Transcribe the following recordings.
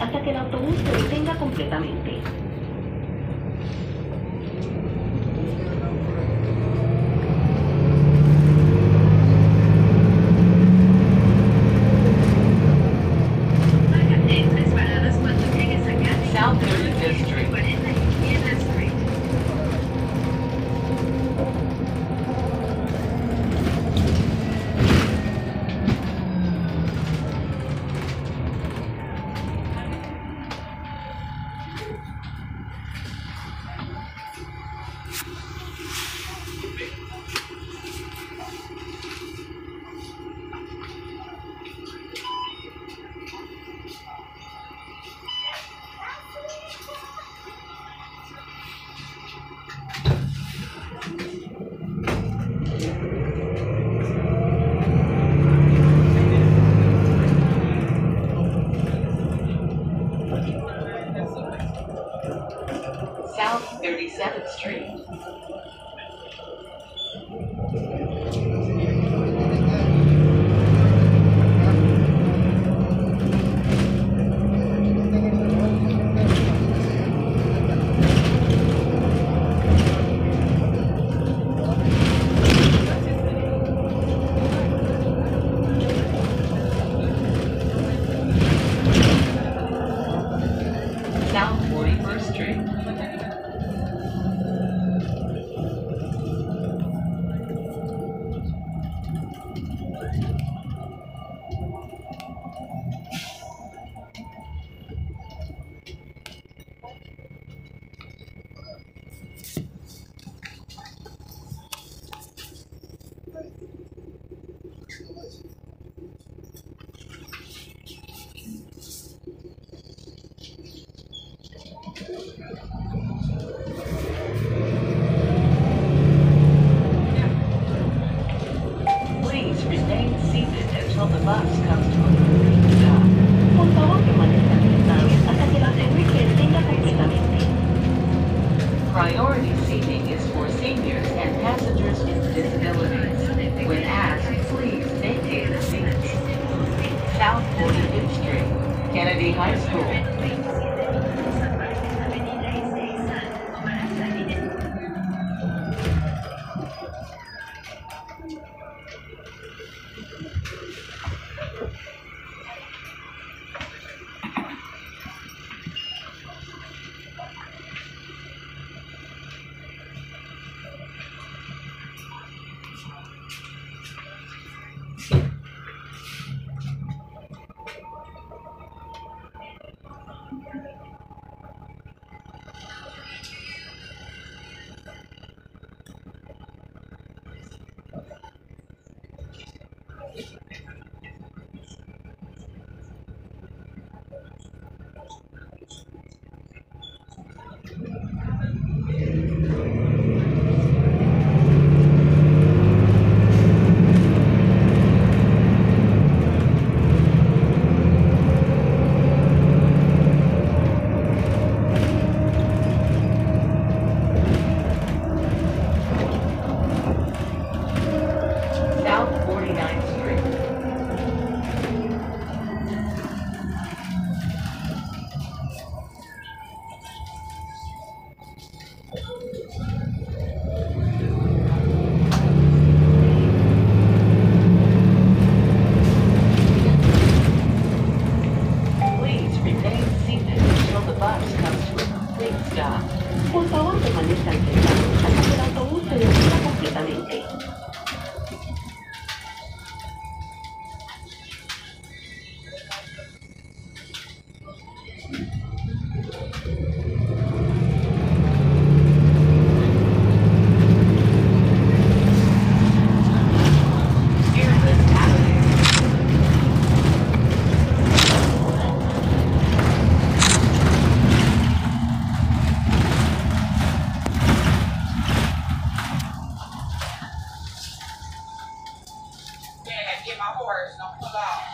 hasta que el autobús se detenga completamente. 37th Street. South 41st Street. Priority seating is for seniors and passengers with disabilities. When asked, please vacate the seats. South 45th Street, Kennedy High School. coercion. I'm out.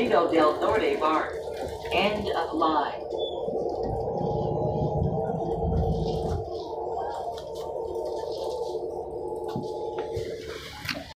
Cerrito del Norte BART. End of line.